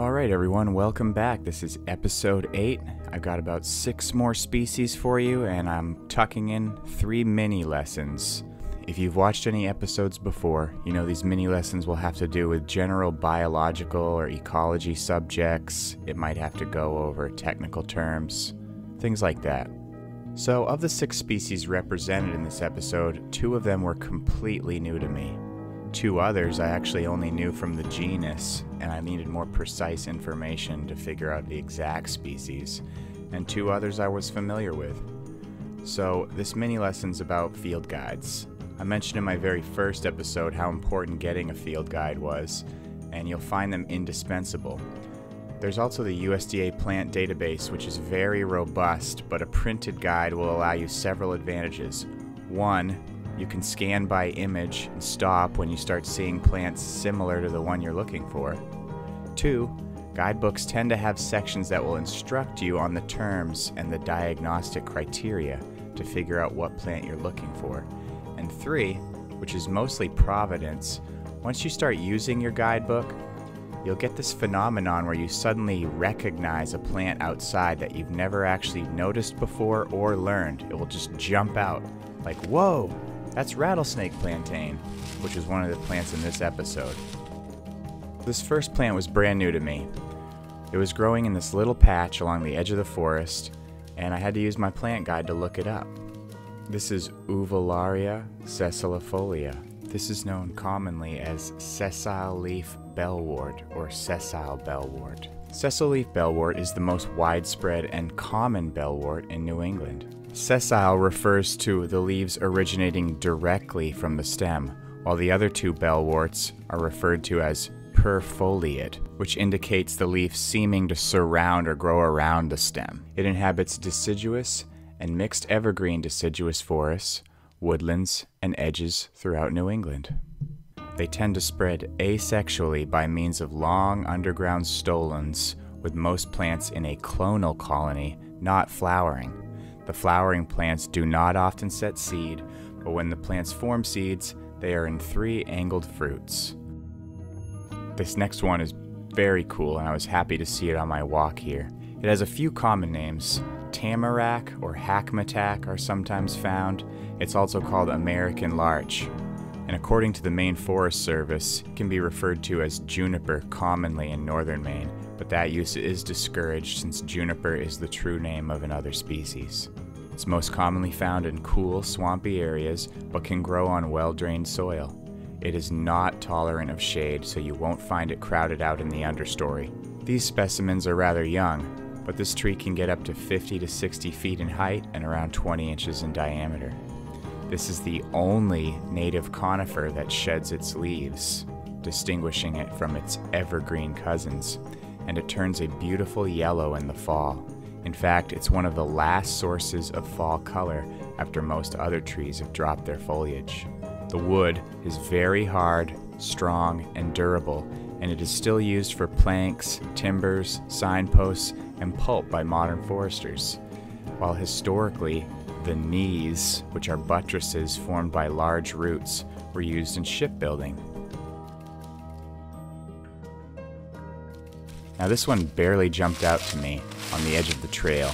All right, everyone, welcome back. This is episode 8. I've got about six more species for you, and I'm tucking in three mini lessons. If you've watched any episodes before, you know these mini lessons will have to do with general biological or ecology subjects. It might have to go over technical terms, things like that. So, of the six species represented in this episode, two of them were completely new to me. Two others I actually only knew from the genus, and I needed more precise information to figure out the exact species, and two others I was familiar with. So, this mini lesson's about field guides. I mentioned in my very first episode how important getting a field guide was, and you'll find them indispensable. There's also the USDA plant database, which is very robust, but a printed guide will allow you several advantages. One, you can scan by image and stop when you start seeing plants similar to the one you're looking for. Two, guidebooks tend to have sections that will instruct you on the terms and the diagnostic criteria to figure out what plant you're looking for. And three, which is mostly providence, once you start using your guidebook, you'll get this phenomenon where you suddenly recognize a plant outside that you've never actually noticed before or learned. It will just jump out like, whoa, that's rattlesnake plantain, which is one of the plants in this episode. This first plant was brand new to me. It was growing in this little patch along the edge of the forest, and I had to use my plant guide to look it up. This is Uvularia sessilifolia. This is known commonly as sessile leaf bellwort or sessile bellwort. Sessile leaf bellwort is the most widespread and common bellwort in New England. Sessile refers to the leaves originating directly from the stem, while the other two bellworts are referred to as perfoliate, which indicates the leaf seeming to surround or grow around the stem. It inhabits deciduous and mixed evergreen deciduous forests, woodlands, and edges throughout New England. They tend to spread asexually by means of long underground stolons, with most plants in a clonal colony, not flowering. The flowering plants do not often set seed, but when the plants form seeds, they are in three angled fruits. This next one is very cool, and I was happy to see it on my walk here. It has a few common names. Tamarack or hackmatack are sometimes found. It's also called American larch. And according to the Maine Forest Service, can be referred to as juniper commonly in northern Maine, but that use is discouraged since juniper is the true name of another species. It's most commonly found in cool, swampy areas, but can grow on well drained soil. It is not tolerant of shade, so you won't find it crowded out in the understory. These specimens are rather young, but this tree can get up to 50 to 60 feet in height and around 20 inches in diameter. This is the only native conifer that sheds its leaves, distinguishing it from its evergreen cousins, and it turns a beautiful yellow in the fall. In fact, it's one of the last sources of fall color after most other trees have dropped their foliage. The wood is very hard, strong, and durable, and it is still used for planks, timbers, signposts, and pulp by modern foresters. While historically, the knees, which are buttresses formed by large roots, were used in shipbuilding. Now, this one barely jumped out to me on the edge of the trail,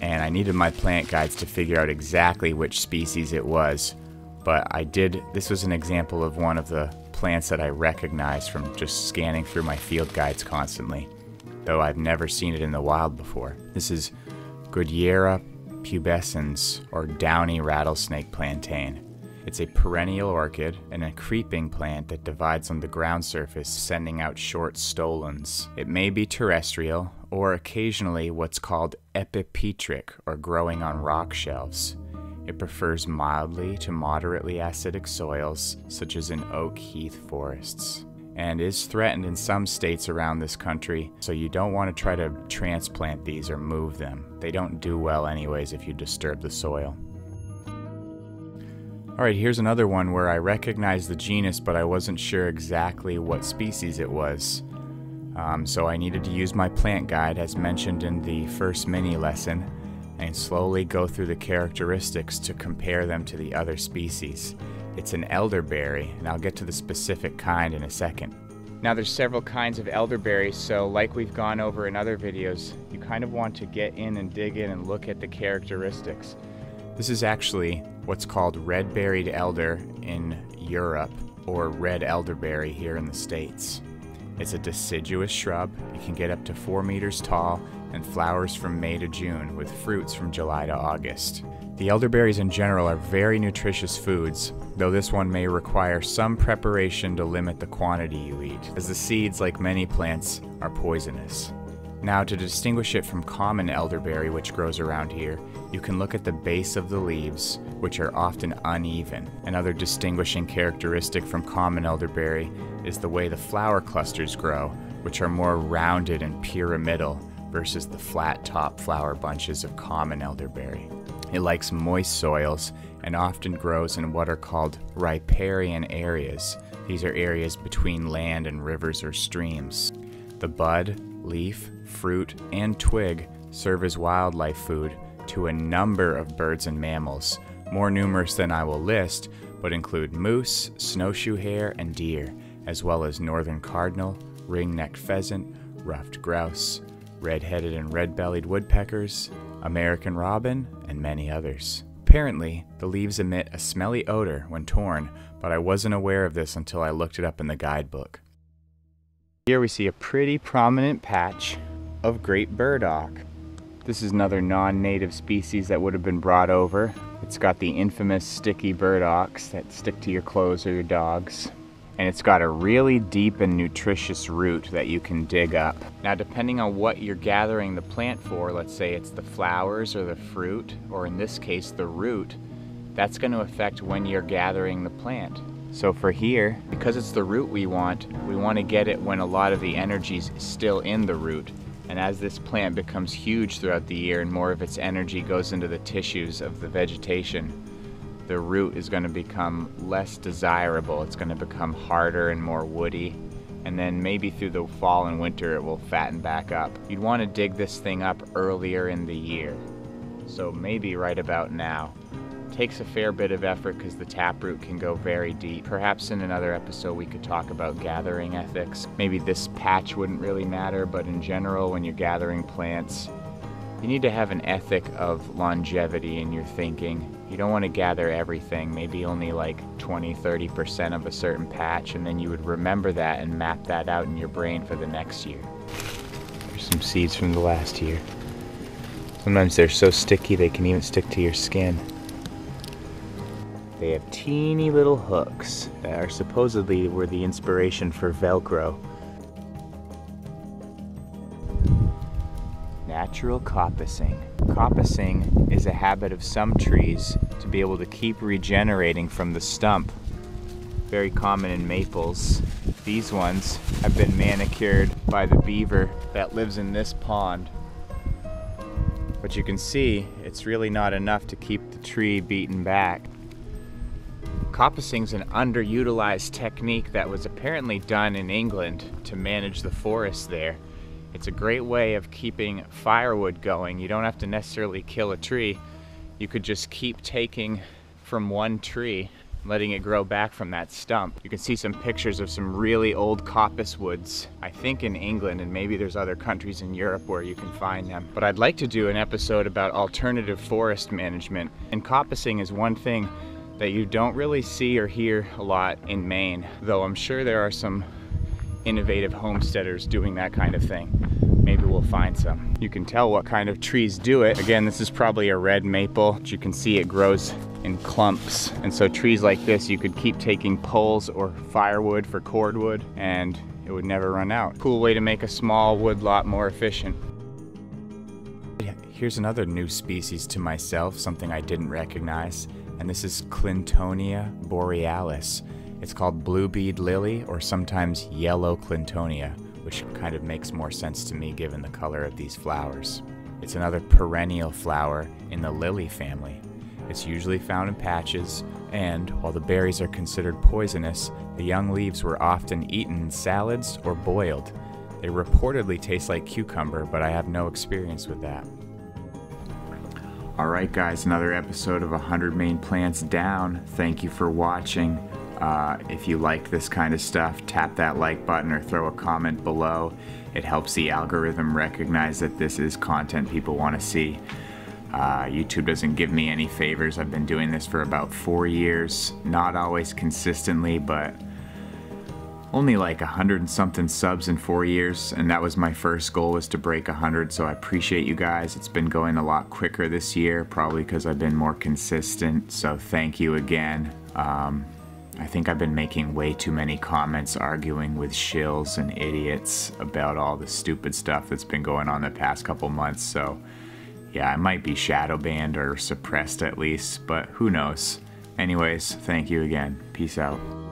and I needed my plant guides to figure out exactly which species it was. But I did, this was an example of one of the plants that I recognized from just scanning through my field guides constantly, though I've never seen it in the wild before. This is Goodyera pubescens, or downy rattlesnake plantain. It's a perennial orchid and a creeping plant that divides on the ground surface, sending out short stolons. It may be terrestrial, or occasionally what's called epipetric, or growing on rock shelves. It prefers mildly to moderately acidic soils, such as in oak heath forests, and is threatened in some states around this country, so you don't want to try to transplant these or move them. They don't do well, anyways, if you disturb the soil. Alright, here's another one where I recognized the genus, but I wasn't sure exactly what species it was. Um, so I needed to use my plant guide as mentioned in the first mini lesson and slowly go through the characteristics to compare them to the other species. It's an elderberry, and I'll get to the specific kind in a second. Now there's several kinds of elderberries, so like we've gone over in other videos, you kind of want to get in and dig in and look at the characteristics. This is actually what's called red-berried elder in Europe or red elderberry here in the States. It's a deciduous shrub. It can get up to 4 meters tall and flowers from May to June with fruits from July to August. The elderberries in general are very nutritious foods, though this one may require some preparation to limit the quantity you eat, as the seeds, like many plants, are poisonous. Now, to distinguish it from common elderberry, which grows around here, you can look at the base of the leaves, which are often uneven. Another distinguishing characteristic from common elderberry is the way the flower clusters grow, which are more rounded and pyramidal versus the flat top flower bunches of common elderberry. It likes moist soils and often grows in what are called riparian areas. These are areas between land and rivers or streams. The bud, leaf, fruit, and twig serve as wildlife food to a number of birds and mammals, more numerous than I will list, but include moose, snowshoe hare, and deer, as well as northern cardinal, ring-necked pheasant, ruffed grouse, red-headed and red-bellied woodpeckers, American robin, and many others. Apparently, the leaves emit a smelly odor when torn, but I wasn't aware of this until I looked it up in the guidebook. Here we see a pretty prominent patch of great burdock. This is another non-native species that would have been brought over. It's got the infamous sticky burdocks that stick to your clothes or your dogs and it's got a really deep and nutritious root that you can dig up. Now depending on what you're gathering the plant for, let's say it's the flowers or the fruit, or in this case the root, that's going to affect when you're gathering the plant. So for here, because it's the root we want, we want to get it when a lot of the energy's still in the root. And as this plant becomes huge throughout the year and more of its energy goes into the tissues of the vegetation, the root is going to become less desirable. It's going to become harder and more woody. And then maybe through the fall and winter it will fatten back up. You'd want to dig this thing up earlier in the year. So maybe right about now. Takes a fair bit of effort because the taproot can go very deep. Perhaps in another episode we could talk about gathering ethics. Maybe this patch wouldn't really matter, but in general when you're gathering plants, you need to have an ethic of longevity in your thinking. You don't want to gather everything, maybe only like 20, 30% of a certain patch, and then you would remember that and map that out in your brain for the next year. There's some seeds from the last year. Sometimes they're so sticky they can even stick to your skin. They have teeny little hooks that are supposedly were the inspiration for Velcro. natural coppicing. Coppicing is a habit of some trees to be able to keep regenerating from the stump. Very common in maples. These ones have been manicured by the beaver that lives in this pond. But you can see it's really not enough to keep the tree beaten back. Coppicing is an underutilized technique that was apparently done in England to manage the forest there. It's a great way of keeping firewood going. You don't have to necessarily kill a tree. You could just keep taking from one tree, letting it grow back from that stump. You can see some pictures of some really old coppice woods, I think in England, and maybe there's other countries in Europe where you can find them. But I'd like to do an episode about alternative forest management. And coppicing is one thing that you don't really see or hear a lot in Maine, though I'm sure there are some innovative homesteaders doing that kind of thing. Maybe we'll find some. You can tell what kind of trees do it. Again, this is probably a red maple. You can see it grows in clumps. And so trees like this, you could keep taking poles or firewood for cordwood and it would never run out. Cool way to make a small wood lot more efficient. Here's another new species to myself, something I didn't recognize, and this is Clintonia borealis. It's called blue bead lily or sometimes yellow clintonia, which kind of makes more sense to me given the color of these flowers. It's another perennial flower in the lily family. It's usually found in patches, and while the berries are considered poisonous, the young leaves were often eaten in salads or boiled. They reportedly taste like cucumber, but I have no experience with that. Alright guys, another episode of 100 Maine Plants Down. Thank you for watching. Uh, if you like this kind of stuff, tap that like button or throw a comment below. It helps the algorithm recognize that this is content people want to see. Uh, YouTube doesn't give me any favors. I've been doing this for about four years, not always consistently, but only like a hundred and something subs in four years, and that was my first goal was to break a hundred. So I appreciate you guys. It's been going a lot quicker this year, probably because I've been more consistent. So thank you again. Um, I think I've been making way too many comments arguing with shills and idiots about all the stupid stuff that's been going on the past couple months. So yeah, I might be shadow banned or suppressed at least, but who knows. Anyways, thank you again. Peace out.